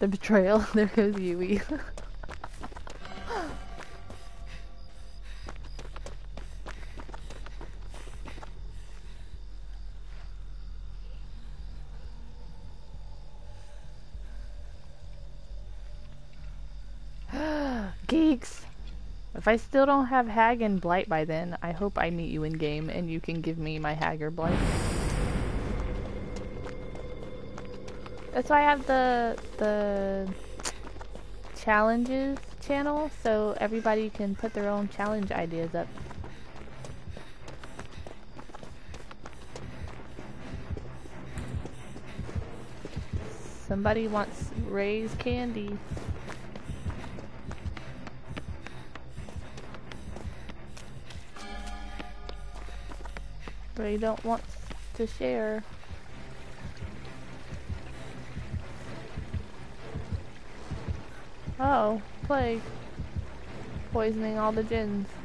The betrayal. There goes Yui. Geeks! If I still don't have Hag and Blight by then, I hope I meet you in game and you can give me my Hag or Blight. That's why I have the the challenges channel, so everybody can put their own challenge ideas up. Somebody wants Rae's candy. Ray don't want to share. Oh, plague. Poisoning all the gens.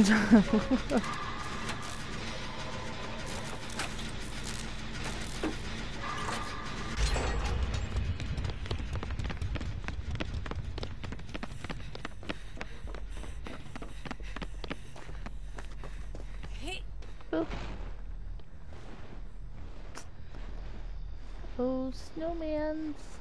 Ooh. Oh, snowmans.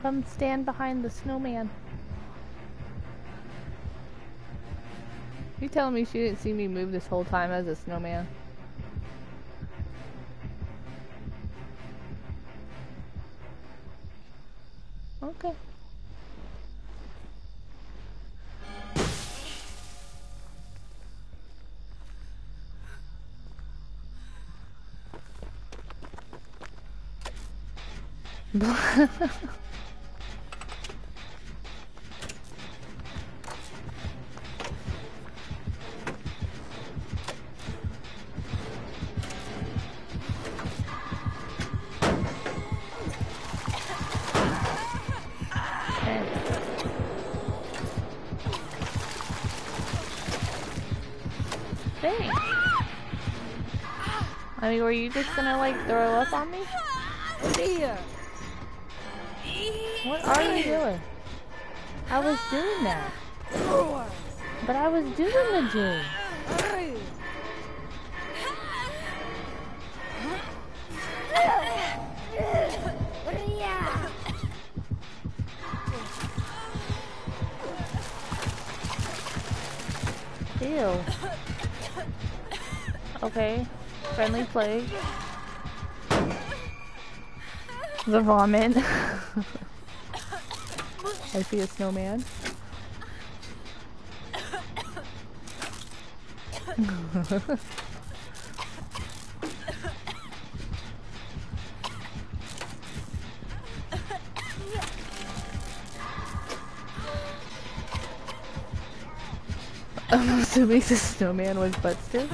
Come stand behind the snowman. You telling me she didn't see me move this whole time as a snowman? Okay. I mean, were you just gonna like throw up on me? What are you doing? I was doing that. But I was doing the gym. Ew. Okay. Friendly plague. The vomit. I see a snowman. I'm assuming the snowman was Buster.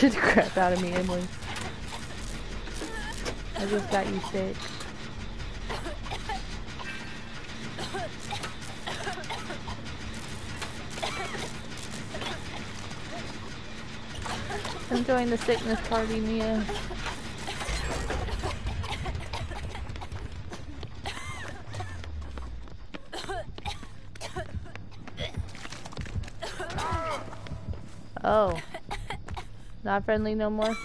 the crap out of me, Emily. I just got you sick. I'm joining the sickness party, Mia. Not friendly no more?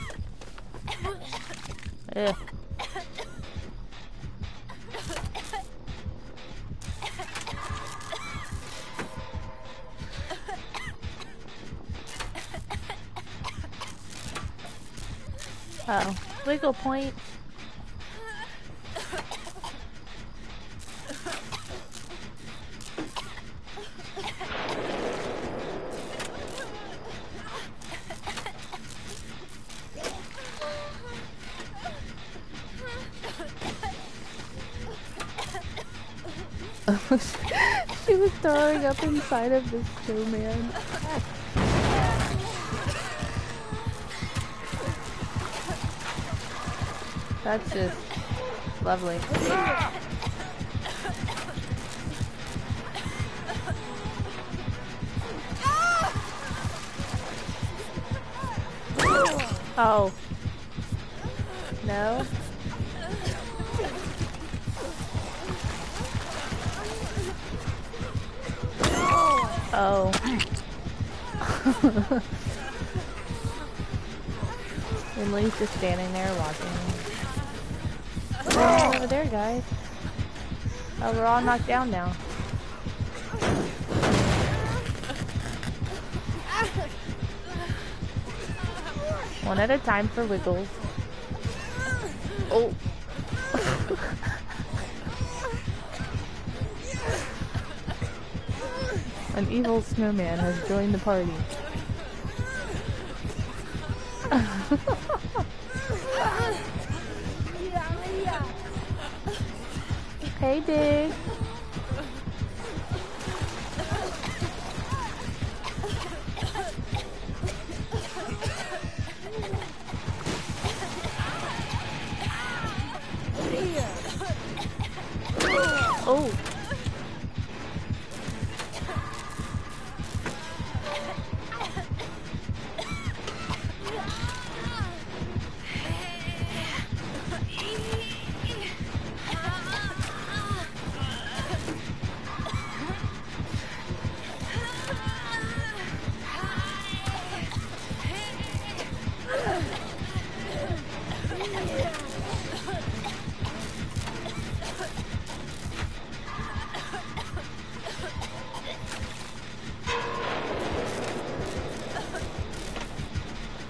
Uh oh. Wiggle point. Up inside of this snowman. That's just lovely. Oh. Emily's just standing there watching. Oh, over there, guys. Oh, we're all knocked down now. One at a time for Wiggles. Oh. An evil snowman has joined the party. hey, Dig. Oh.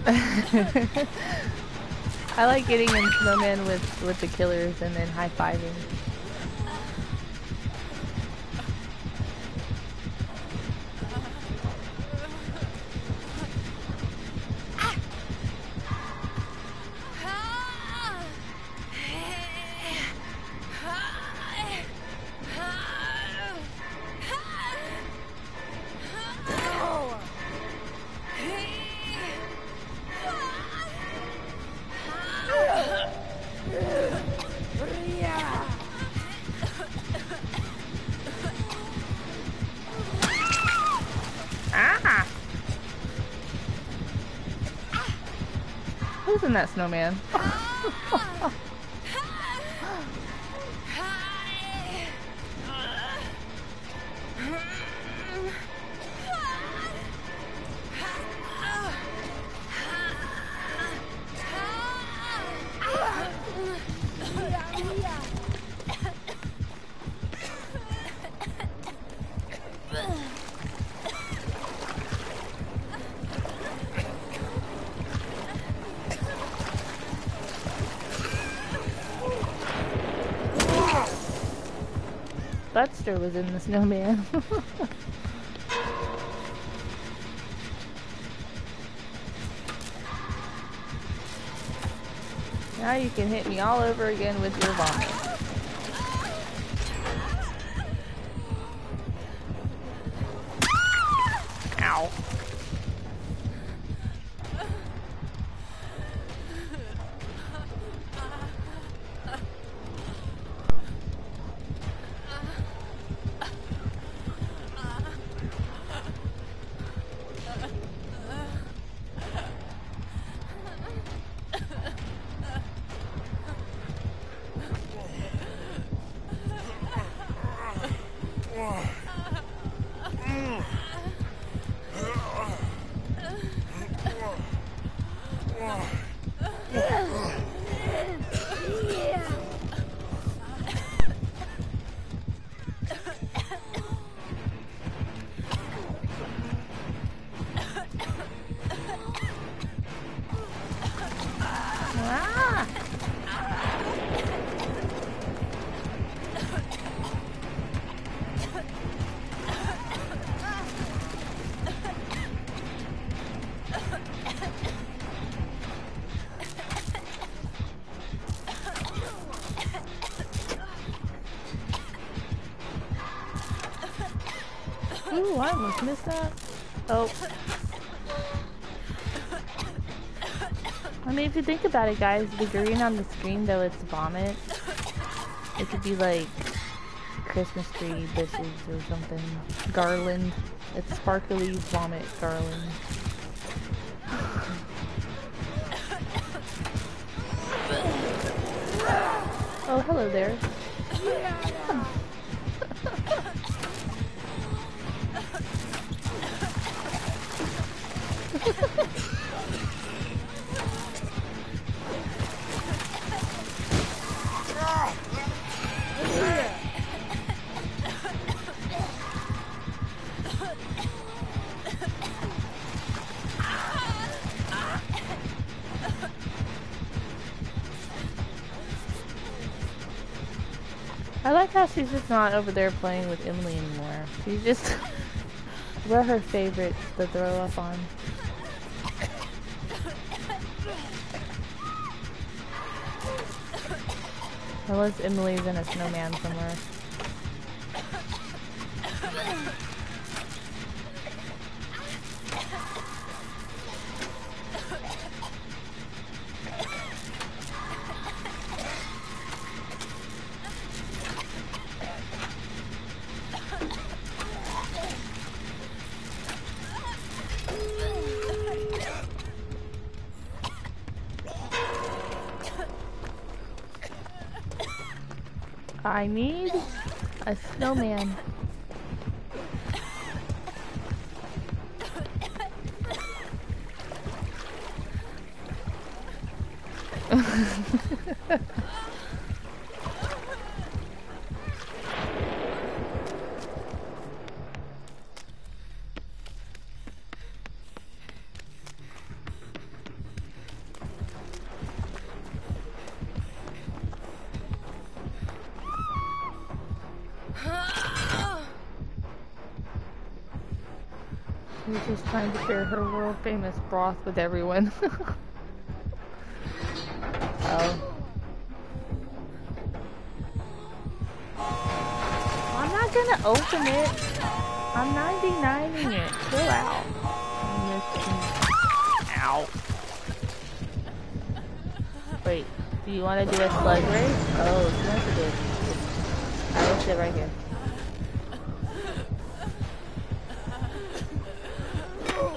I like getting in snowman with with the killers and then high fiving. In that snowman? Butster was in the snowman. now you can hit me all over again with your vomit. Ooh, I almost missed that. Oh. I mean, if you think about it, guys, the green on the screen, though it's vomit, it could be like Christmas tree bushes or something. Garland. It's sparkly vomit garland. Oh, hello there. I like how she's just not over there playing with Emily anymore. She's just... we're her favorite to throw up on. Unless Emily's in a snowman somewhere. I need a snowman. Trying to share her world famous broth with everyone. oh. I'm not gonna open it. I'm 99ing it. Chill out. Ow. Wait, do you want to do a slug race? Oh, she wants to do it. I will sit right here.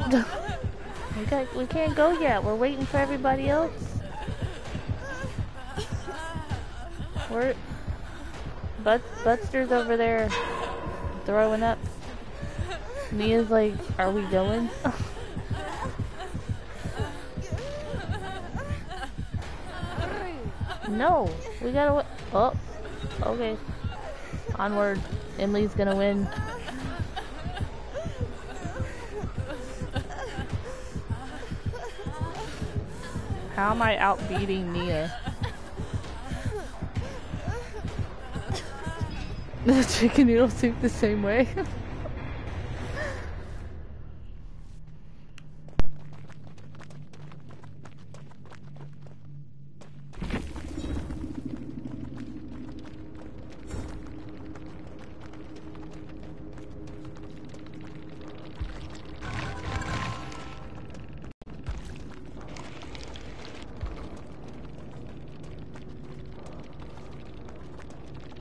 We got we can't go yet. We're waiting for everybody else. We're But Butster's over there throwing up. Mia's like, are we going? no, we gotta. Oh, okay. Onward. Emily's gonna win. How am I outbeating Nia? the chicken noodle soup the same way.